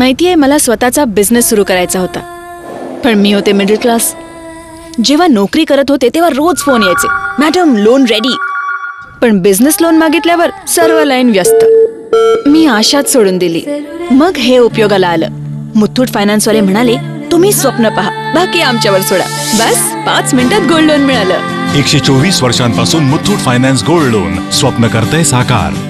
माहितीये मला स्वतःचा बिझनेस सुरू करायचा होता. पण मी होते मिडल क्लास जेव्हा नोकरी करत होते तेव्हा रोज फोन यायचे. मॅडम लोन रेडी पण बिझनेस लोन मागितल्यावर सर्व लाईन व्यस्त. मी आशाच सोडून दिली. मग हे उपयोगाला आलं. मुथ्थूट फायनान्सवाले म्हणाले तुम्ही स्वप्न पहा. बाकी आमच्यावर सोडा. बस पाच मिनिटात गोल्ड लोन मिळालं. एकशे चोवीस वर्षांपासून मुथूट फायनान्स गोल्ड लोन स्वप्न करते साकार.